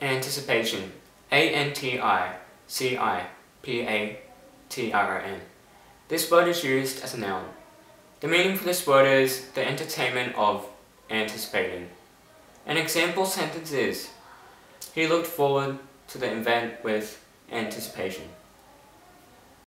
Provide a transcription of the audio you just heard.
Anticipation. A-N-T-I-C-I-P-A-T-R-O-N. This word is used as a noun. The meaning for this word is the entertainment of anticipating. An example sentence is, he looked forward to the event with anticipation.